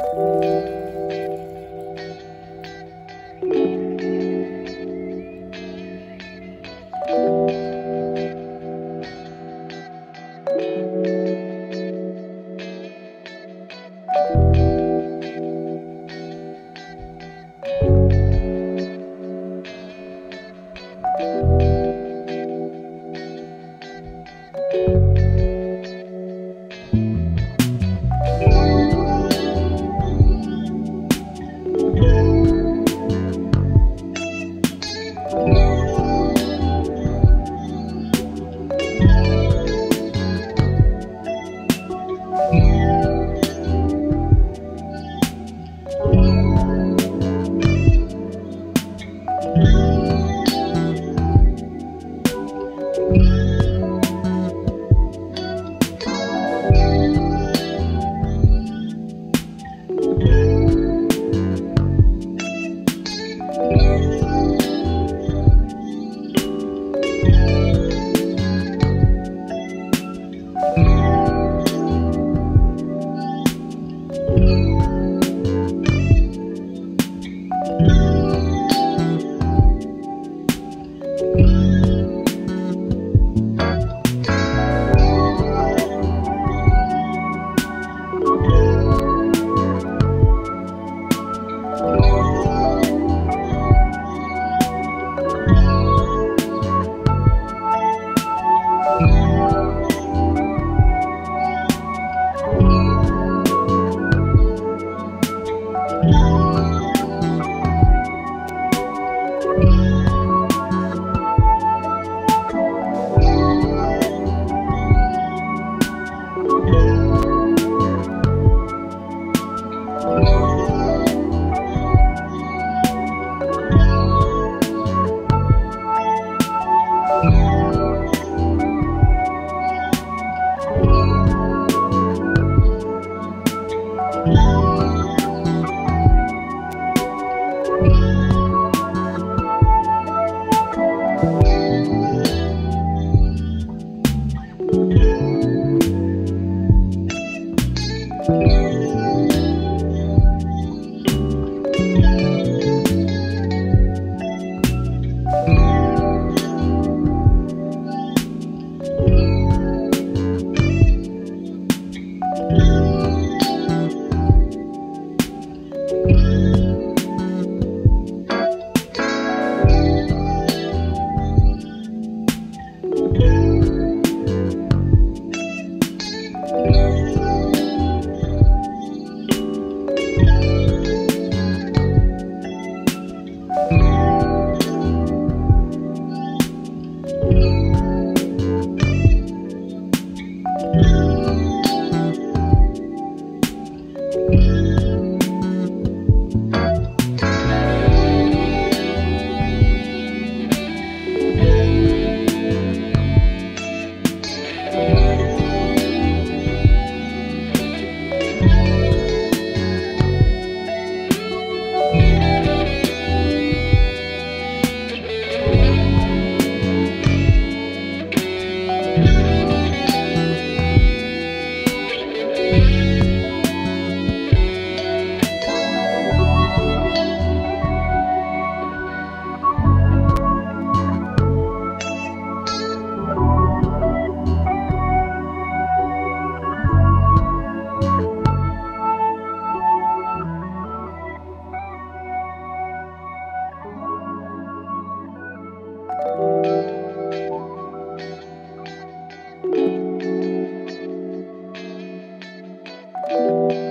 ます。Thank. Bye. Música